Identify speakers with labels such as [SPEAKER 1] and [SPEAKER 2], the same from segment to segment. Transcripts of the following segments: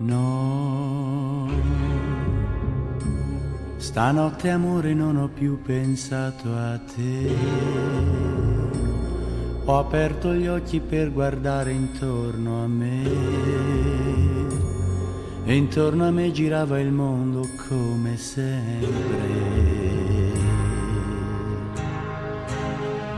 [SPEAKER 1] No, stanotte amore non ho più pensato a te. Ho aperto gli occhi per guardare intorno a me. E intorno a me girava il mondo come sempre.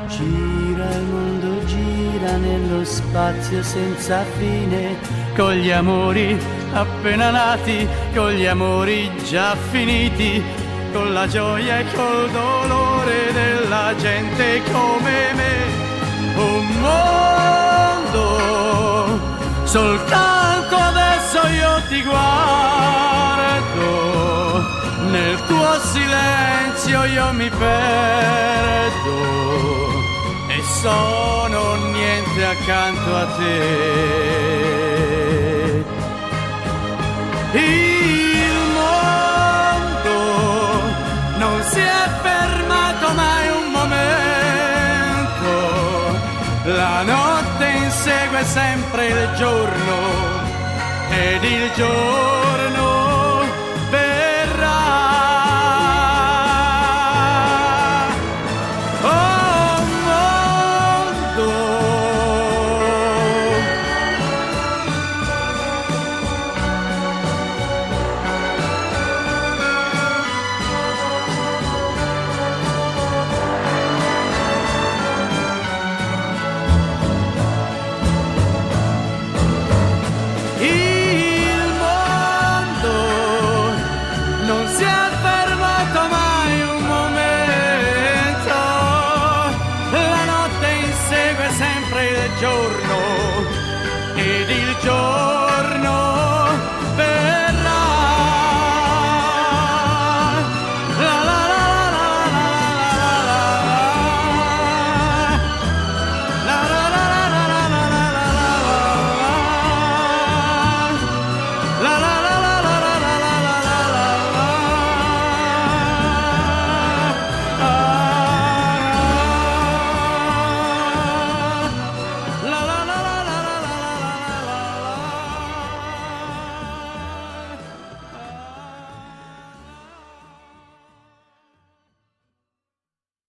[SPEAKER 1] Gira il mondo, gira nello spazio senza fine, con gli amori appena nati, con gli amori già finiti, con la gioia e col dolore della gente come me. Un mondo, soltanto adesso io ti guardo, nel tuo silenzio io mi perdo sono niente accanto a te. Il mondo non si è fermato mai un momento, la notte insegue sempre il giorno ed il giorno giorno ed il giorno